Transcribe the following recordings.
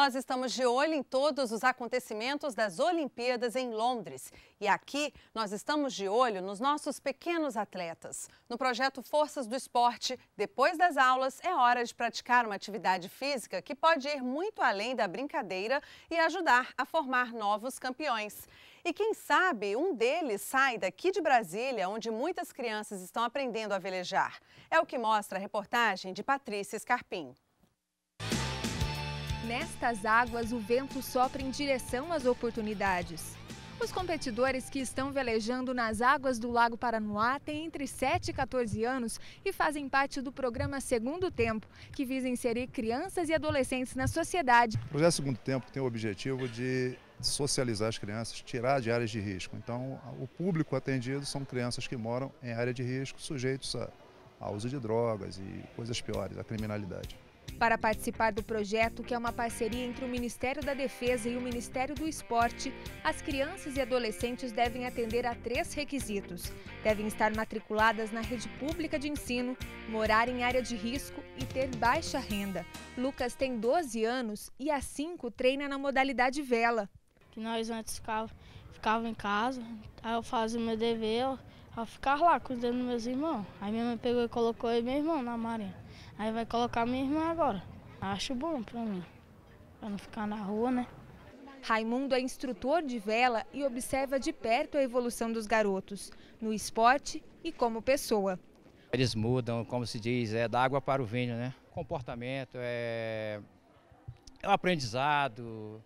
Nós estamos de olho em todos os acontecimentos das Olimpíadas em Londres. E aqui nós estamos de olho nos nossos pequenos atletas. No projeto Forças do Esporte, depois das aulas, é hora de praticar uma atividade física que pode ir muito além da brincadeira e ajudar a formar novos campeões. E quem sabe um deles sai daqui de Brasília, onde muitas crianças estão aprendendo a velejar. É o que mostra a reportagem de Patrícia Scarpim. Nestas águas, o vento sopra em direção às oportunidades. Os competidores que estão velejando nas águas do Lago Paranoá têm entre 7 e 14 anos e fazem parte do programa Segundo Tempo, que visa inserir crianças e adolescentes na sociedade. O projeto Segundo Tempo tem o objetivo de socializar as crianças, tirar de áreas de risco. Então, o público atendido são crianças que moram em área de risco, sujeitos a, a uso de drogas e coisas piores, a criminalidade. Para participar do projeto, que é uma parceria entre o Ministério da Defesa e o Ministério do Esporte, as crianças e adolescentes devem atender a três requisitos: devem estar matriculadas na rede pública de ensino, morar em área de risco e ter baixa renda. Lucas tem 12 anos e há 5 treina na modalidade vela. Que nós antes ficava, ficava em casa, aí eu fazia meu dever, eu, eu ficava lá cuidando dos meus irmãos. Aí minha mãe pegou e colocou e meu irmão na marinha. Aí vai colocar minha irmã agora. Acho bom pra mim. Pra não ficar na rua, né? Raimundo é instrutor de vela e observa de perto a evolução dos garotos, no esporte e como pessoa. Eles mudam, como se diz, é da água para o vinho, né? Comportamento, é, é um aprendizado.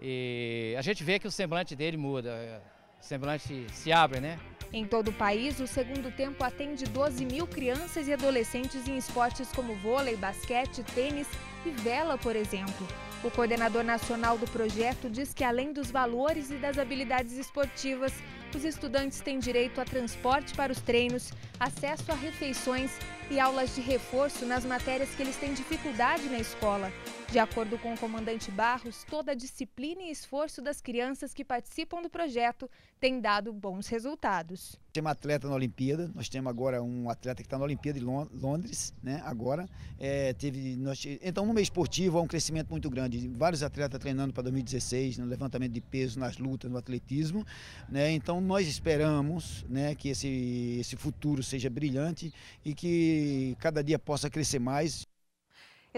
E a gente vê que o semblante dele muda, o semblante se abre, né? Em todo o país, o segundo tempo atende 12 mil crianças e adolescentes em esportes como vôlei, basquete, tênis e vela, por exemplo. O coordenador nacional do projeto diz que, além dos valores e das habilidades esportivas, os estudantes têm direito a transporte para os treinos, acesso a refeições e aulas de reforço nas matérias que eles têm dificuldade na escola. De acordo com o comandante Barros, toda a disciplina e esforço das crianças que participam do projeto tem dado bons resultados. Temos atleta na Olimpíada, nós temos agora um atleta que está na Olimpíada de Londres, né? Agora, é, teve, nós, então no meio esportivo há um crescimento muito grande, vários atletas treinando para 2016 no levantamento de peso, nas lutas, no atletismo, né? Então nós esperamos, né, que esse esse futuro seja brilhante e que cada dia possa crescer mais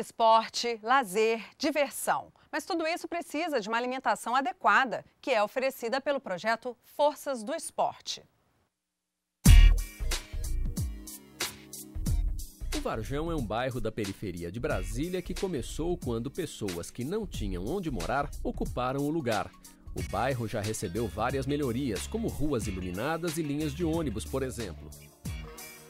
esporte, lazer, diversão. Mas tudo isso precisa de uma alimentação adequada, que é oferecida pelo projeto Forças do Esporte. O Varjão é um bairro da periferia de Brasília que começou quando pessoas que não tinham onde morar ocuparam o lugar. O bairro já recebeu várias melhorias, como ruas iluminadas e linhas de ônibus, por exemplo.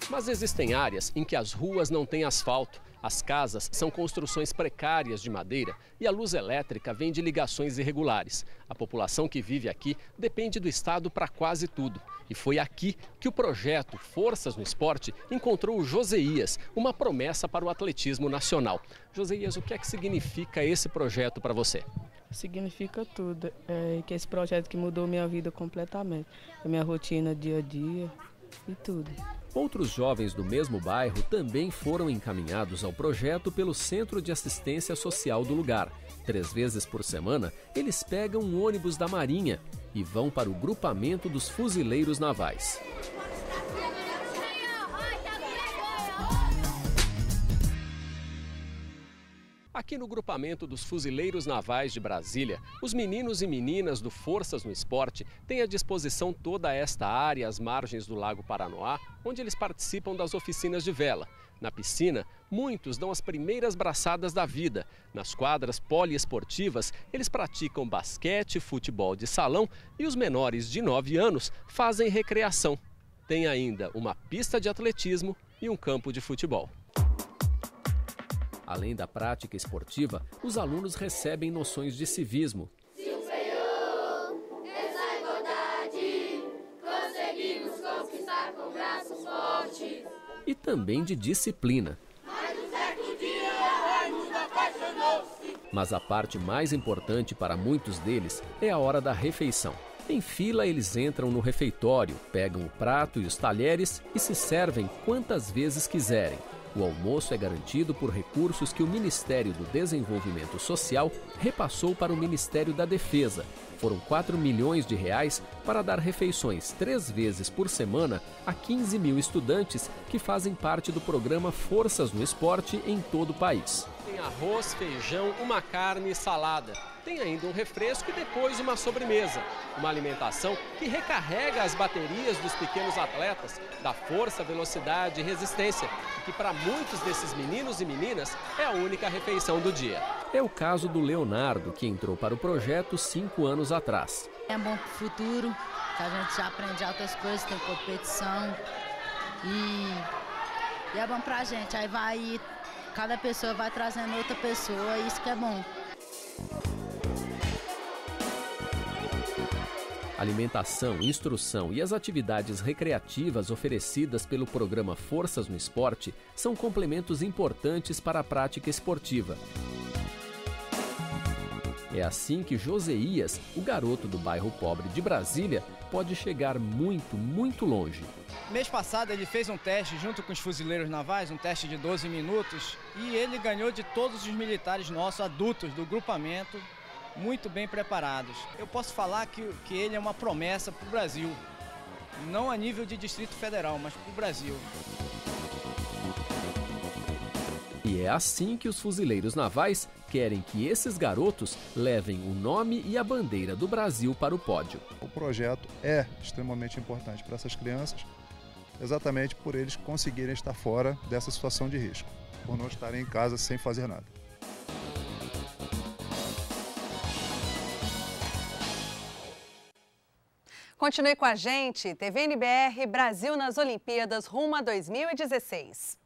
Mas existem áreas em que as ruas não têm asfalto as casas são construções precárias de madeira e a luz elétrica vem de ligações irregulares. A população que vive aqui depende do Estado para quase tudo. E foi aqui que o projeto Forças no Esporte encontrou o Joseias, uma promessa para o atletismo nacional. Joseias, o que é que significa esse projeto para você? Significa tudo. É que esse projeto que mudou minha vida completamente. A minha rotina dia a dia e tudo. Outros jovens do mesmo bairro também foram encaminhados ao projeto pelo Centro de Assistência Social do lugar. Três vezes por semana, eles pegam um ônibus da Marinha e vão para o grupamento dos fuzileiros navais. Aqui no grupamento dos Fuzileiros Navais de Brasília, os meninos e meninas do Forças no Esporte têm à disposição toda esta área às margens do Lago Paranoá, onde eles participam das oficinas de vela. Na piscina, muitos dão as primeiras braçadas da vida. Nas quadras poliesportivas, eles praticam basquete, futebol de salão e os menores de 9 anos fazem recreação. Tem ainda uma pista de atletismo e um campo de futebol. Além da prática esportiva, os alunos recebem noções de civismo. Se o Senhor essa igualdade, conseguimos conquistar com braços fortes. E também de disciplina. Mas a parte mais importante para muitos deles é a hora da refeição. Em fila, eles entram no refeitório, pegam o prato e os talheres e se servem quantas vezes quiserem. O almoço é garantido por recursos que o Ministério do Desenvolvimento Social repassou para o Ministério da Defesa. Foram 4 milhões de reais para dar refeições três vezes por semana a 15 mil estudantes que fazem parte do programa Forças no Esporte em todo o país. Tem arroz, feijão, uma carne e salada tem ainda um refresco e depois uma sobremesa. Uma alimentação que recarrega as baterias dos pequenos atletas da força, velocidade e resistência, e que para muitos desses meninos e meninas é a única refeição do dia. É o caso do Leonardo, que entrou para o projeto cinco anos atrás. É bom para o futuro, que a gente já aprende outras coisas, tem competição e, e é bom para a gente. Aí vai, cada pessoa vai trazendo outra pessoa, e isso que é bom. Alimentação, instrução e as atividades recreativas oferecidas pelo programa Forças no Esporte são complementos importantes para a prática esportiva. É assim que Joseias, o garoto do bairro pobre de Brasília, pode chegar muito, muito longe. Mês passado ele fez um teste junto com os fuzileiros navais, um teste de 12 minutos, e ele ganhou de todos os militares nossos adultos do grupamento muito bem preparados. Eu posso falar que, que ele é uma promessa para o Brasil, não a nível de Distrito Federal, mas para o Brasil. E é assim que os fuzileiros navais querem que esses garotos levem o nome e a bandeira do Brasil para o pódio. O projeto é extremamente importante para essas crianças, exatamente por eles conseguirem estar fora dessa situação de risco, por não estarem em casa sem fazer nada. Continue com a gente, TV NBR Brasil nas Olimpíadas rumo a 2016.